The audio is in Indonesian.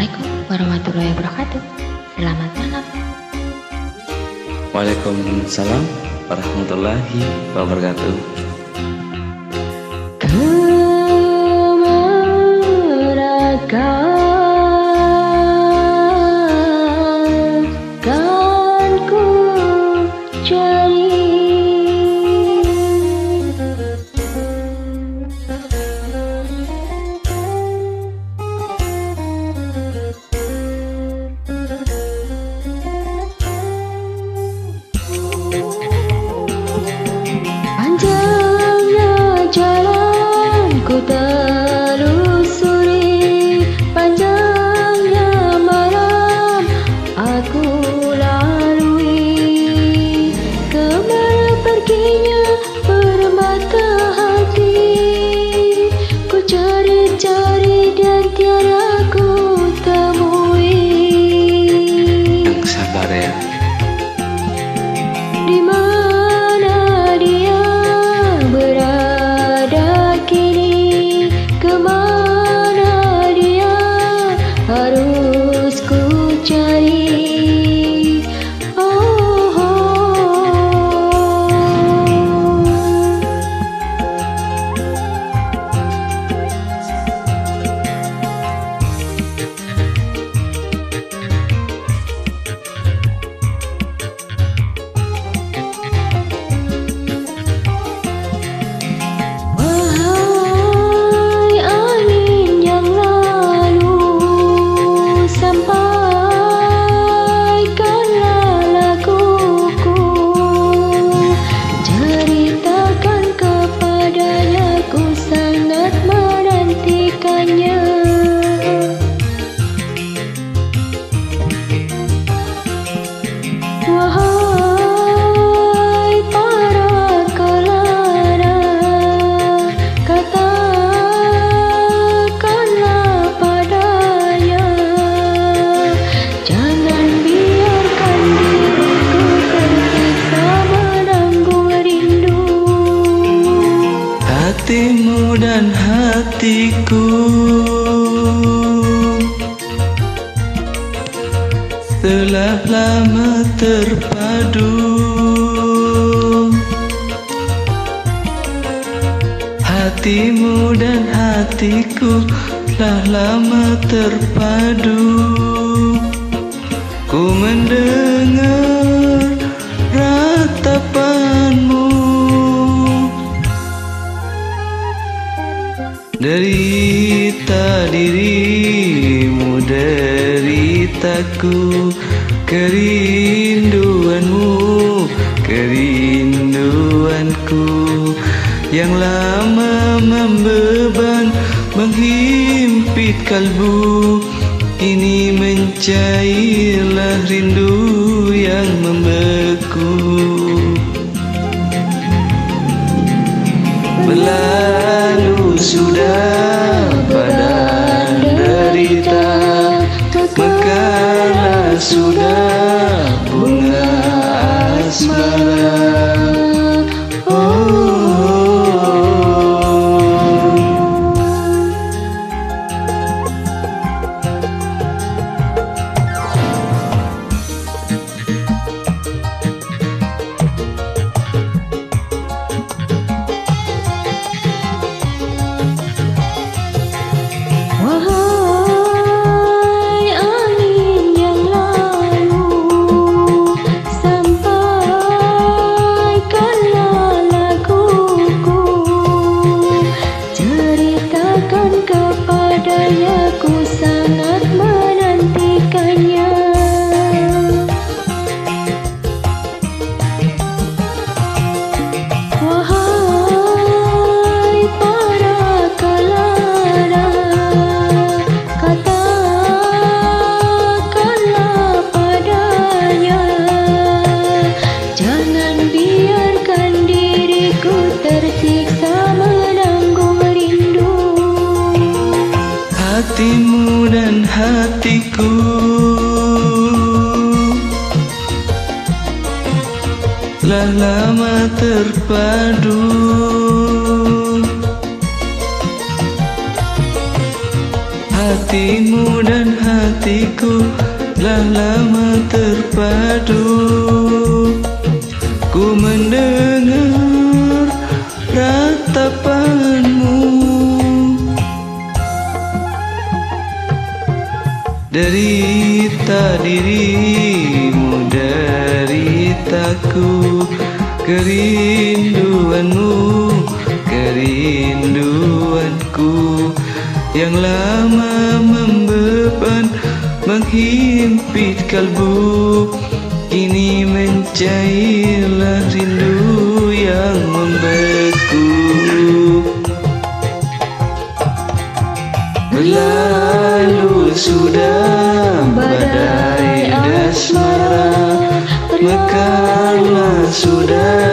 Assalamualaikum warahmatullahi wabarakatuh. Selamat malam. Waalaikumsalam warahmatullahi wabarakatuh. प्यारा telah lama terpadu. Hatimu dan hatiku telah lama terpadu. Ku mendengar cintaku kerinduanmu kerinduanku yang lama membeban menghimpit kalbu. Kini mencairlah rindu yang membeku. Belah katakan kau sudah lama terpadu. Hatimu dan hatiku telah lama terpadu. Ku mendengar ratapanmu. Derita diri deritaku Kerinduanmu kerinduanku Yang lama membeban menghimpit kalbu Kini mencairlah rindu yang membeku. Berlalu sudah badai asmara Mekarlah sudah